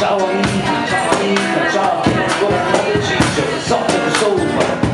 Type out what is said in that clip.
Cała inna, cała inna, cała Głowa na wycicie, soczek, żółwa